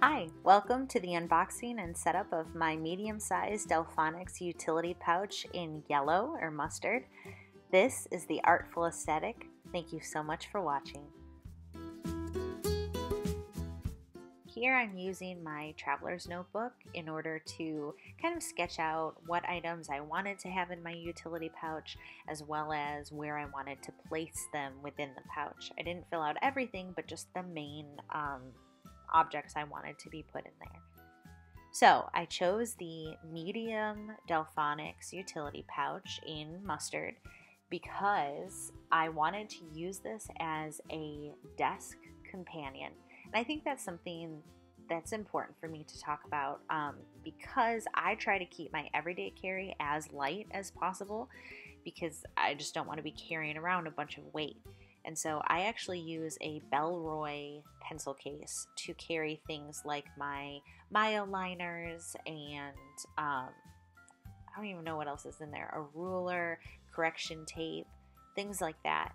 Hi, welcome to the unboxing and setup of my medium-sized Delfonics utility pouch in yellow or mustard. This is the Artful Aesthetic. Thank you so much for watching. Here I'm using my traveler's notebook in order to kind of sketch out what items I wanted to have in my utility pouch as well as where I wanted to place them within the pouch. I didn't fill out everything but just the main um, objects I wanted to be put in there. So I chose the medium Delfonics utility pouch in mustard because I wanted to use this as a desk companion. And I think that's something that's important for me to talk about um, because I try to keep my everyday carry as light as possible because I just don't want to be carrying around a bunch of weight. And so I actually use a Bellroy pencil case to carry things like my Mildliners and um, I don't even know what else is in there a ruler, correction tape, things like that.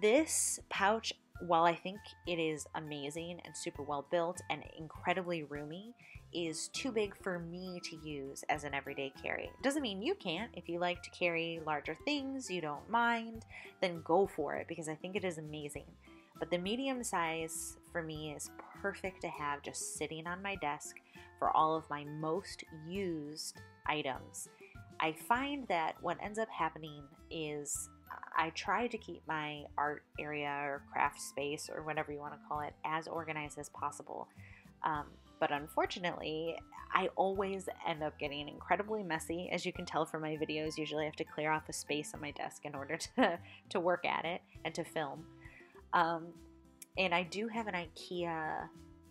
This pouch, while I think it is amazing and super well built and incredibly roomy, is too big for me to use as an everyday carry. Doesn't mean you can't. If you like to carry larger things, you don't mind, then go for it because I think it is amazing. But the medium size for me is perfect to have just sitting on my desk for all of my most used items. I find that what ends up happening is I try to keep my art area or craft space or whatever you want to call it as organized as possible. Um, but unfortunately, I always end up getting incredibly messy. As you can tell from my videos, usually I have to clear off a space on my desk in order to, to work at it and to film. Um, and I do have an IKEA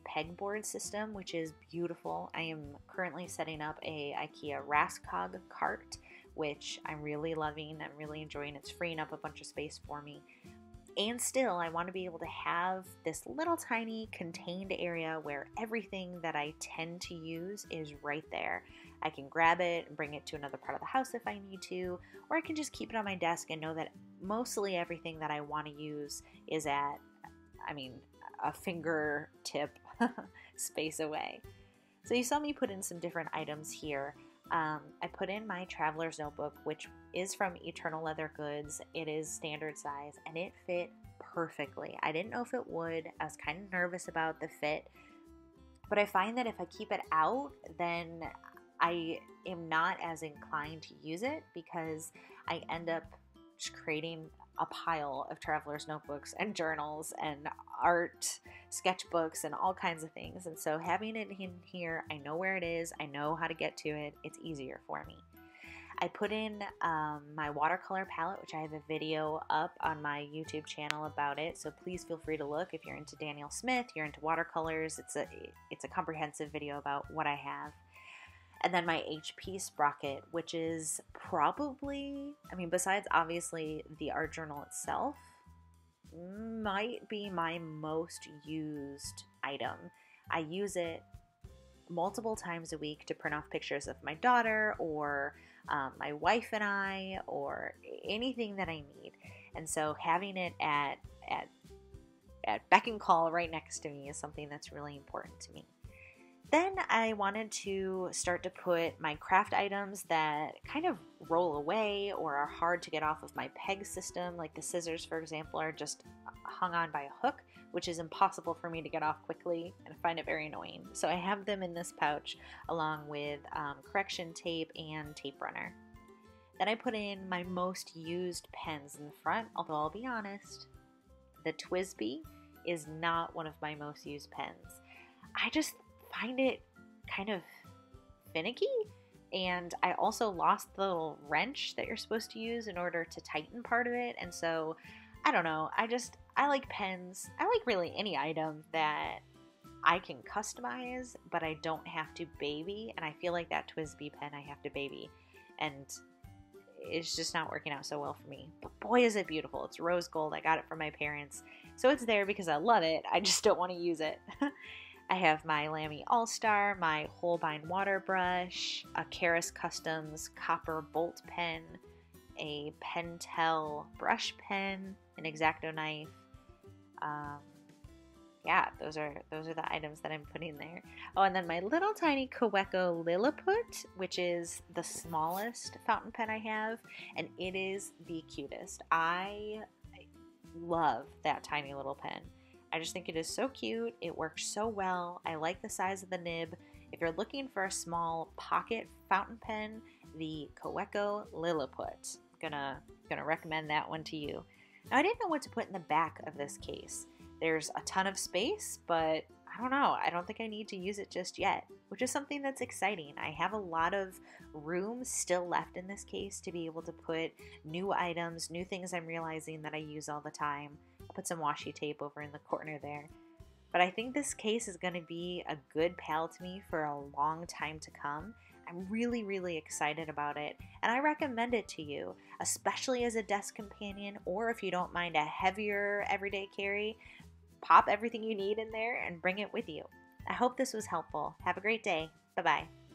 pegboard system, which is beautiful. I am currently setting up a IKEA Raskog cart, which I'm really loving. I'm really enjoying. It's freeing up a bunch of space for me. And still, I want to be able to have this little tiny contained area where everything that I tend to use is right there. I can grab it and bring it to another part of the house if I need to, or I can just keep it on my desk and know that mostly everything that I want to use is at, I mean, a fingertip space away. So you saw me put in some different items here. Um, I put in my traveler's notebook, which is from Eternal Leather Goods. It is standard size and it fit perfectly. I didn't know if it would. I was kind of nervous about the fit, but I find that if I keep it out, then I am not as inclined to use it because I end up creating a pile of traveler's notebooks and journals and art sketchbooks and all kinds of things. And so having it in here, I know where it is, I know how to get to it, it's easier for me. I put in um, my watercolor palette, which I have a video up on my YouTube channel about it. So please feel free to look if you're into Daniel Smith, you're into watercolors. It's a it's a comprehensive video about what I have. And then my HP sprocket, which is probably, I mean, besides obviously the art journal itself, might be my most used item. I use it multiple times a week to print off pictures of my daughter or um, my wife and I or anything that I need. And so having it at at at beck and call right next to me is something that's really important to me. Then I wanted to start to put my craft items that kind of roll away or are hard to get off of my peg system, like the scissors, for example, are just hung on by a hook, which is impossible for me to get off quickly and I find it very annoying. So I have them in this pouch along with um, correction tape and tape runner. Then I put in my most used pens in the front, although I'll be honest, the TWSBI is not one of my most used pens. I just find it kind of finicky. And I also lost the little wrench that you're supposed to use in order to tighten part of it. And so, I don't know. I just, I like pens. I like really any item that I can customize, but I don't have to baby. And I feel like that TWSBI pen I have to baby. And it's just not working out so well for me. But boy, is it beautiful. It's rose gold. I got it from my parents. So it's there because I love it. I just don't want to use it. I have my Lamy All-Star, my Holbein water brush, a Karas Kustoms copper bolt pen, a Pentel brush pen, an X-Acto knife, um, yeah, those are those are the items that I'm putting there. Oh, and then my little tiny Kaweco Liliput, which is the smallest fountain pen I have, and it is the cutest. I love that tiny little pen. I just think it is so cute. It works so well. I like the size of the nib. If you're looking for a small pocket fountain pen, the Kaweco Liliput. Gonna gonna recommend that one to you. Now I didn't know what to put in the back of this case. There's a ton of space, but I don't know. I don't think I need to use it just yet, which is something that's exciting. I have a lot of room still left in this case to be able to put new items, new things I'm realizing that I use all the time. Put some washi tape over in the corner there. But I think this case is going to be a good pal to me for a long time to come. I'm really, really excited about it, and I recommend it to you, especially as a desk companion or if you don't mind a heavier everyday carry pop everything you need in there and bring it with you. I hope this was helpful. Have a great day. Bye bye.